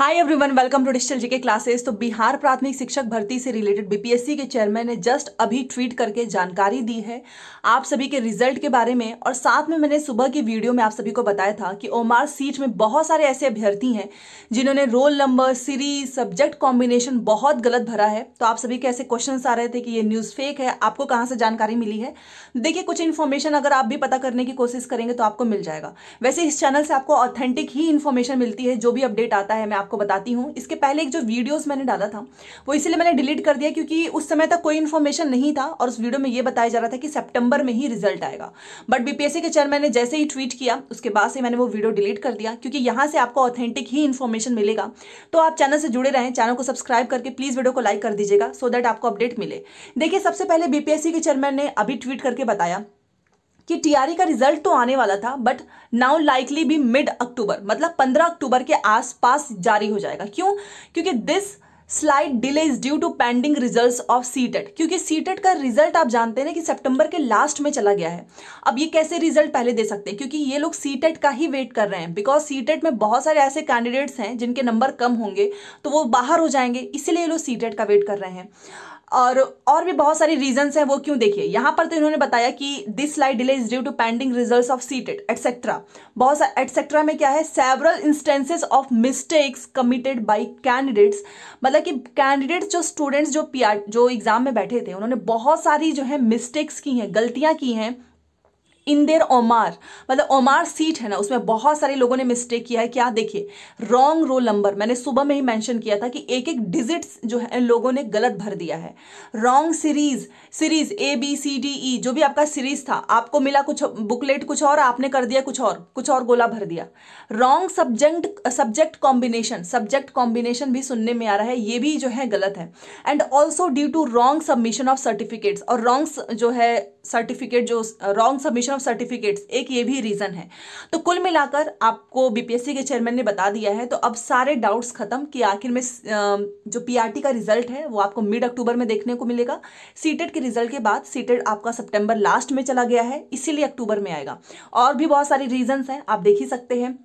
Hi everyone welcome to digital GK classes तो बिहार प्राथमिक शिक्षक भर्ती से रिलेटेड बीपीएससी के चेयरमैन ने जस्ट अभी ट्वीट करके जानकारी दी है आप सभी के रिज़ल्ट के बारे में। और साथ में मैंने सुबह की वीडियो में आप सभी को बताया था कि ओमार सीट में बहुत सारे ऐसे अभ्यर्थी हैं जिन्होंने roll number series subject combination बहुत गलत भरा है। तो आप सभी के ऐसे क्वेश्चन आ रहे थे कि ये न्यूज़ फेक है, आपको कहाँ से जानकारी मिली है? देखिए, कुछ इन्फॉर्मेशन अगर आप भी पता करने की कोशिश करेंगे तो आपको मिल जाएगा। वैसे इस चैनल से आपको ऑथेंटिक ही इन्फॉर्मेशन मिलती है, जो भी अपडेट आता है, मैं आपको बताती हूँ। इसके पहले एक जो वीडियोस मैंने डाला था, वो इसलिए मैंने डिलीट कर दिया क्योंकि उस समय तक कोई इन्फॉर्मेशन नहीं था और उस वीडियो में ये बताया जा रहा था कि सितंबर में ही रिज़ल्ट आएगा। बट बीपीएससी के चेयरमैन ने जैसे ही ट्वीट किया, उसके बाद से मैंने वो वीडियो डिलीट कर दिया क्योंकि यहाँ से आपको ऑथेंटिक ही इन्फॉर्मेशन मिलेगा। तो आप चैनल से जुड़े रहें चैनल को सब्सक्राइब करके प्लीज़ वीडियो को लाइक कर दीजिएगा सो दैट आपको अपडेट मिले। देखिए, सबसे पहले बीपीएससी के चेयरमैन ने अभी ट्वीट करके बताया कि टीआरई का रिज़ल्ट तो आने वाला था बट नाउ लाइकली भी मिड अक्टूबर मतलब 15 अक्टूबर के आसपास जारी हो जाएगा। क्यों? क्योंकि this slight delay is due to pending results of CTET क्योंकि सीटेट का रिज़ल्ट आप जानते हैं कि सितंबर के लास्ट में चला गया है। अब ये कैसे रिज़ल्ट पहले दे सकते हैं? क्योंकि ये लोग सीटेट का ही वेट कर रहे हैं। बिकॉज़ सीटेट में बहुत सारे ऐसे कैंडिडेट्स हैं जिनके नंबर कम होंगे तो वो बाहर हो जाएँगे, इसीलिए ये लोग सीटेट का वेट कर रहे हैं। और और भी बहुत सारी रीजंस हैं, वो क्यों देखिए? यहाँ पर तो इन्होंने बताया कि this slight delay is due to pending results of CTET etcetera बहुत सारे एटसेट्रा में क्या है? Several instances of mistakes committed by candidates मतलब कि कैंडिडेट्स जो स्टूडेंट्स जो पी जो एग्ज़ाम में बैठे थे, उन्होंने बहुत सारी जो है मिस्टेक्स की हैं, गलतियाँ की हैं। इन देर ओमार मतलब ओमार सीट है ना, उसमें बहुत सारे लोगों ने मिस्टेक किया है। क्या देखिए रॉन्ग रोल नंबर मैंने सुबह में ही मेंशन किया था कि एक एक डिजिट्स जो है लोगों ने गलत भर दिया है। Wrong series series A B C D E जो भी आपका सीरीज़ था, आपको मिला कुछ बुकलेट कुछ और, आपने कर दिया कुछ और कुछ और गोला भर दिया। Wrong subject subject combination subject combination भी सुनने में आ रहा है, ये भी जो है गलत है। And also due to wrong submission of certificates और रॉन्ग जो है सर्टिफिकेट जो रॉन्ग सबमिशन ऑफ़ सर्टिफिकेट्स एक ये भी रीजन है। तो कुल मिलाकर आपको बीपीएससी के चेयरमैन ने बता दिया है तो अब सारे डाउट्स खत्म कि आखिर में जो पीआरटी का रिज़ल्ट है, वो आपको मिड अक्टूबर में देखने को मिलेगा। सीटेड के रिज़ल्ट के बाद सीटेड आपका सितंबर लास्ट में चला गया है, इसीलिए अक्टूबर में आएगा। और भी बहुत सारी रीजंस हैं, आप देख ही सकते हैं।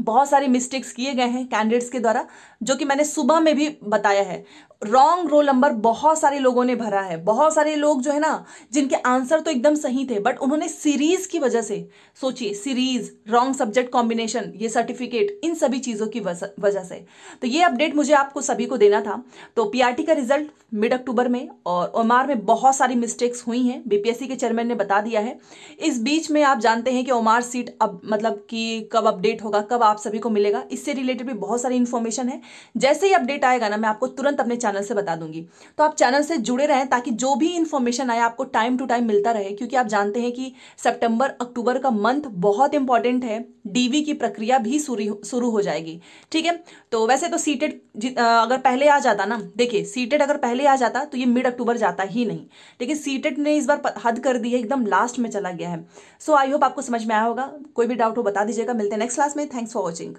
बहुत सारे मिस्टेक्स किए गए हैं कैंडिडेट्स के द्वारा, जो कि मैंने सुबह में भी बताया है। रॉन्ग रोल नंबर बहुत सारे लोगों ने भरा है। बहुत सारे लोग जो है ना, जिनके आंसर तो एकदम सही थे बट उन्होंने सीरीज़ की वजह से, सोचिए सीरीज़ रॉन्ग सब्जेक्ट कॉम्बिनेशन ये सर्टिफिकेट इन सभी चीज़ों की वजह से। तो ये अपडेट मुझे आपको सभी को देना था। तो पीआरटी का रिज़ल्ट मिड अक्टूबर में, और ओमार में बहुत सारी मिस्टेक्स हुई हैं बीपीएससी के चेयरमैन ने बता दिया है। इस बीच में आप जानते हैं कि ओमार सीट अब मतलब कि कब अपडेट होगा, कब आप सभी को मिलेगा। इससे रिलेटेड भी बहुत सारी इन्फॉर्मेशन है। जैसे ही अपडेट आएगा ना, मैं आपको तुरंत अपने चैनल से बता दूँगी। तो आप चैनल से जुड़े रहें ताकि जो भी इन्फॉर्मेशन आए, आपको टाइम टू टाइम मिलता रहे। क्योंकि आप जानते हैं कि सितंबर अक्टूबर का मंथ बहुत इंपॉर्टेंट है। डीवी की प्रक्रिया भी शुरू हो जाएगी। ठीक है? तो वैसे तो सीटेड अगर पहले आ जाता ना, देखिए सीटेड अगर पहले आ जाता तो ये मिड अक्टूबर जाता ही नहीं। लेकिन सीटेड ने इस बार हद कर दी है, एकदम लास्ट में चला गया है। सो आई होप आपको समझ में आया होगा। कोई भी डाउट हो, बता दीजिएगा। मिलते हैं नेक्स्ट क्लास में। Thanks watching